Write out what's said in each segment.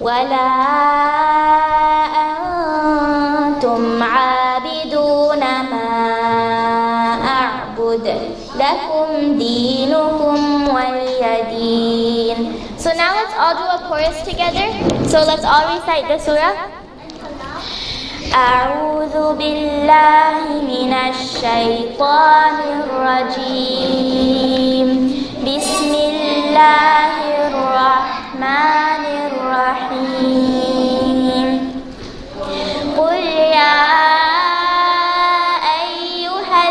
ولا أنتم عابدون ما أعبد لكم دينكم ولي دين So now let's all do a chorus together. So let's all recite the surah. أعوذ بالله من الشيطان الرجيم بسم الله الرحمن قل يا أيها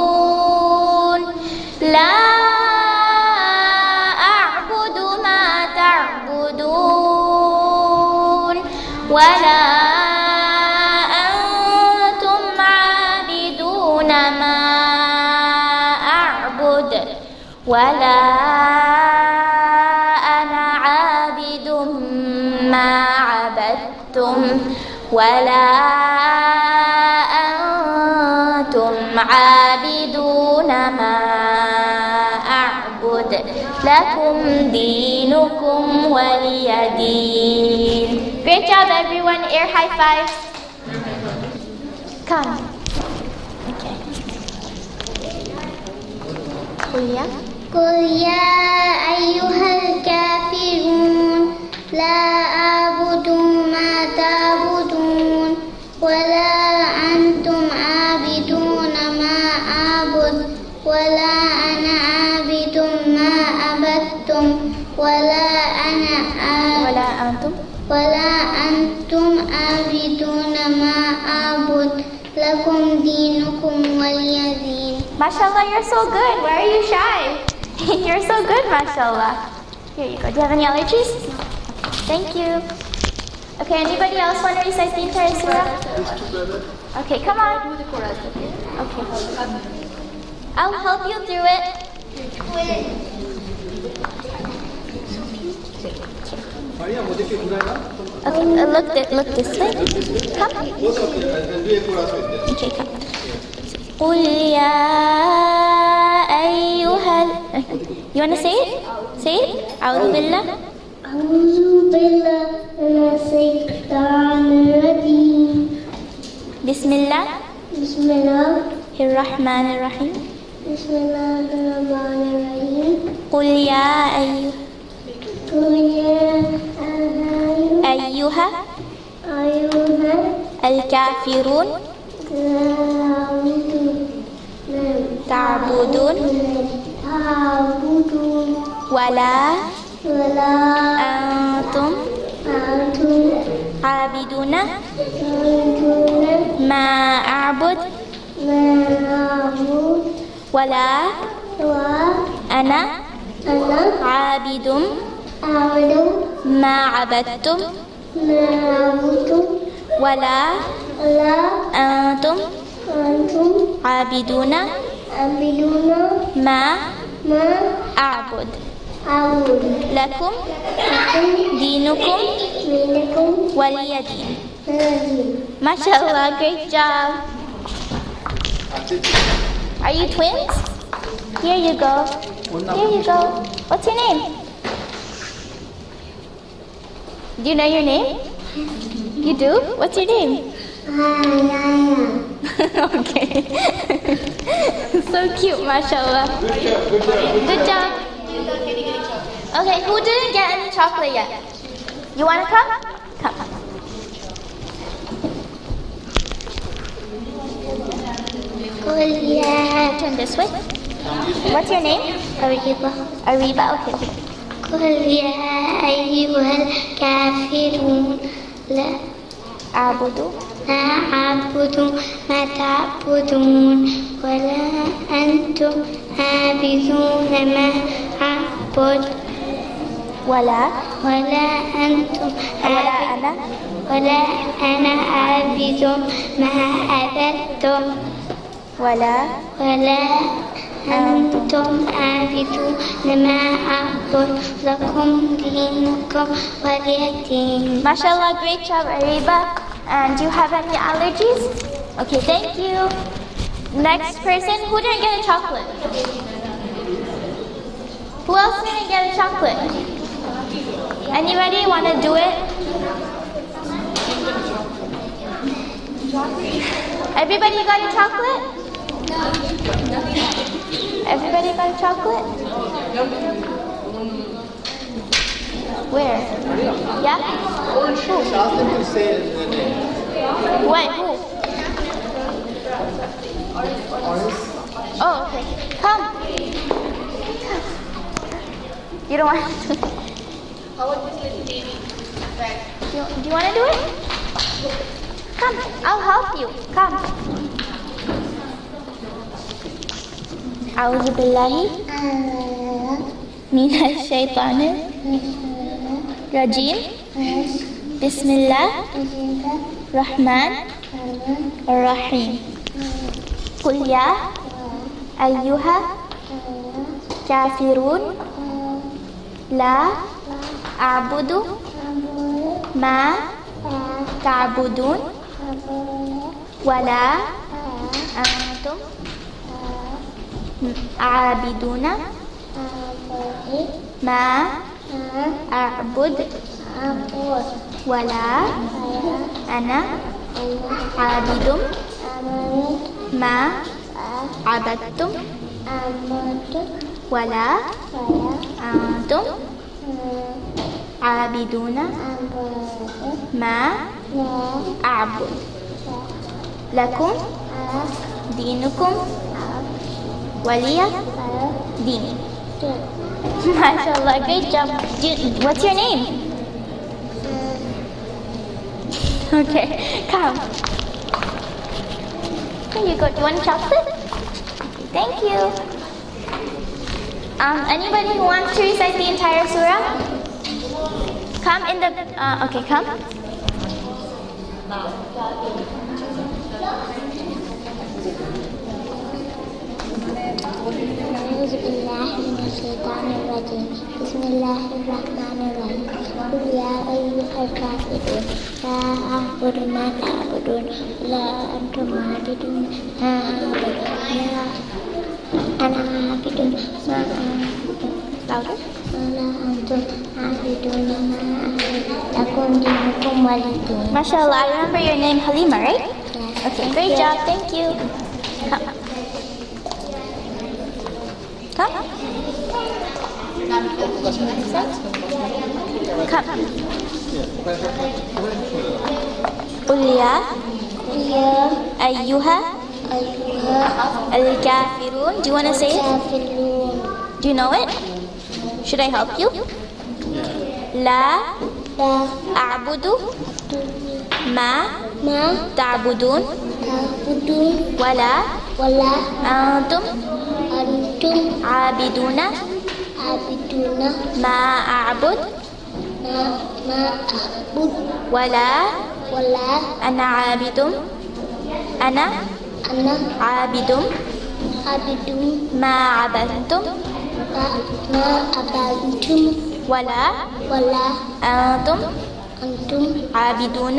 الكافرون لا أعبد ما تعبدون ولا أنتم عابدون ما أعبد ولا ولا أنتم عابدون ما أعبد لكم دينكم ولي دين Great job everyone, air high fives. Come. Okay. قل يا أيها الكافرون لا أعبد Mashallah, you're so good. Why are you shy? you're so good, mashallah. Here you go. Do you have any allergies? Thank you. Okay, anybody else want to recite the entire surah? Okay, come on. Okay. I'll help you through it. Okay, uh, look, look this way. Come. Okay, come. قل يا أيها. You wanna say it? Say it. أعوذ بالله. أعوذ بالله من الشيطان الرجيم بسم الله بسم الله الرحمن الرحيم. بسم الله الرحمن الرحيم قل يا أيها قل يا أيها أيها أيها الكافرون تعبدون ولا أنتم عابدون ما أعبد ولا أنا عابد ما عبدتم ولا أنتم عابدون عابدون ما ما أعبد أعبد لكم لكم دينكم دينكم ولي دين ولي MashaAllah, great job. Are you twins? Here you go. Here you go. What's your name? Do you know your name? You do? What's your name? okay. so cute, mashallah. Good job. Okay, who didn't get any chocolate yet? You want to come? Come. قل يا Turn this way. What's your name? أريبة Ariba. Okay. قل يا أيها الكافرون لا أعبد لا أعبد ما تعبدون ولا أنتم عابدون ما أعبد ولا ولا أنتم ولا أنا ولا أنا عابد ما عبدتم ولا ولا أنتم عابدون ما أعبد لكم دينكم ولي دين MashaAllah, great job, Ariba. And do you have any allergies? Okay, thank you. Next person, who didn't get a chocolate? Who else didn't get a chocolate? Anybody want to do it? Everybody got a chocolate? Everybody got a chocolate? Where? Yeah? Ask them to say it in the name. What? Who? Oh, okay. Come. You don't want to do it? Do you, do you want to do it? Come, I'll help you. Come. أعوذ بالله من الشيطان الرجيم. بسم الله الرحمن الرحيم. قل يا أيها الكافرون لا أعبد ما تعبدون ولا أنتم عابدون ما أعبد ولا أنا عابد. ما عبدتم ولا أنتم عابدون. ما أعبد لكم دينكم ولي ديني. MashaAllah, great job. Do you- what's your name? Okay, come. Here you go. Do you want chocolate? Thank you. Um, anybody who wants to recite the entire surah? Come in the. Uh, okay, come. أعوذ بالله من الشيطان الرجيم بسم الله الرحمن الرحيم قل يا أيها الكافرون لا أعبد ما تعبدون ولا أنتم عابدون ما أعبد ولا أنا عابد ما أعبد Louder. ولا أنتم عابدون ما أعبد لكم دينكم ولي دين MashaAllah, I remember your name Halima, right? Okay, great job. Thank you. Come. Come. قل يا أيها الكافرون Do you want to say it? Do you know it? Should I help you? لا أعبد ما تعبدون ولا أنتم عابدون عابدون ما أعبد ما ما أعبد. ولا ولا أنا عابد. أنا أنا عابد. عابد ما عبدتم ما عبدتم. ولا ولا أنتم أنتم عابدون.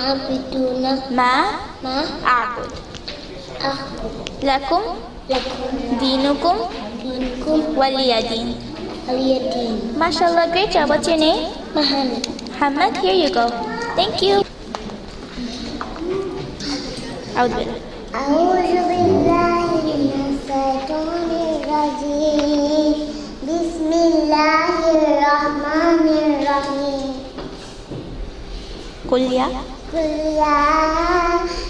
عابدون. ما ما أعبد. أعبد. لكم لكم دينكم دينكم ولي دين ولي دين MashaAllah, great job. What's your name? محمد Hamad, here you go. Thank you. أعوذ بالله أعوذ بالله من الشيطان الرجيم بسم الله الرحمن الرحيم قل يا قل يا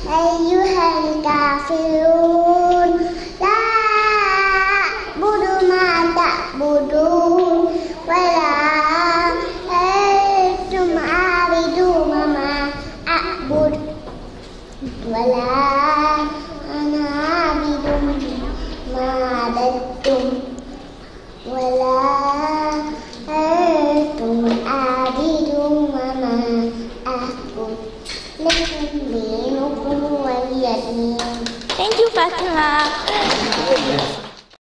أيها الكافرون Thank you, Fatima.